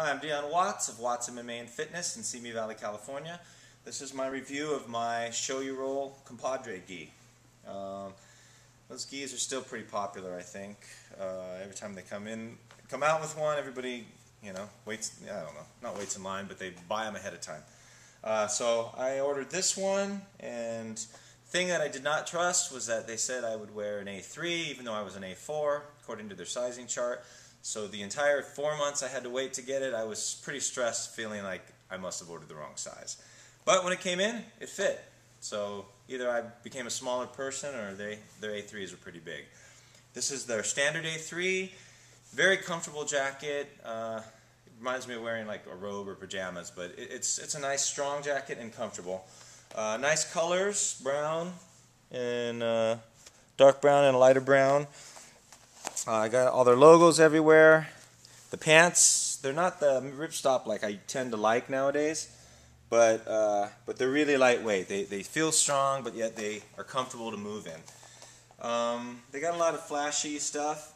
Hi, I'm Dion Watts of Watts MMA and Fitness in Simi Valley, California. This is my review of my Shoyoroll compadre gi. Um, those gis are still pretty popular, I think. Uh, every time they come in, come out with one, everybody, you know, waits. I don't know, not waits in line, but they buy them ahead of time. Uh, so I ordered this one, and thing that I did not trust was that they said I would wear an A3, even though I was an A4, according to their sizing chart. So the entire four months I had to wait to get it, I was pretty stressed, feeling like I must have ordered the wrong size. But when it came in, it fit. So either I became a smaller person or they, their A3s were pretty big. This is their standard A3, very comfortable jacket. Uh, reminds me of wearing like a robe or pajamas, but it, it's, it's a nice strong jacket and comfortable. Uh, nice colors, brown and uh, dark brown and lighter brown. Uh, I got all their logos everywhere. The pants, they're not the ripstop like I tend to like nowadays, but uh, but they're really lightweight. They, they feel strong, but yet they are comfortable to move in. Um, they got a lot of flashy stuff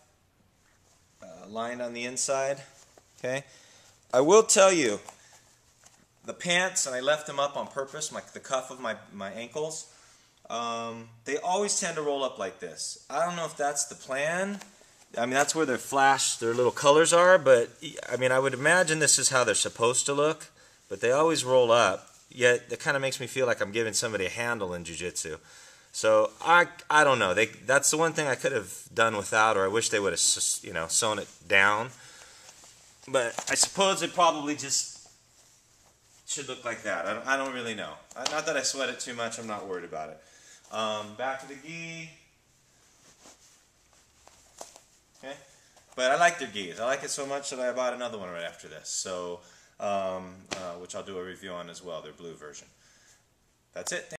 uh, lined on the inside. Okay, I will tell you, the pants, and I left them up on purpose, like the cuff of my, my ankles, um, they always tend to roll up like this. I don't know if that's the plan I mean, that's where their flash, their little colors are, but I mean, I would imagine this is how they're supposed to look, but they always roll up. Yet it kind of makes me feel like I'm giving somebody a handle in jiu-jitsu. So I, I don't know. They, that's the one thing I could have done without, or I wish they would have, you know, sewn it down. But I suppose it probably just should look like that. I don't, I don't really know. Not that I sweat it too much. I'm not worried about it. Um, back to the gi. Okay, but I like their gis. I like it so much that I bought another one right after this. So, um, uh, which I'll do a review on as well, their blue version. That's it.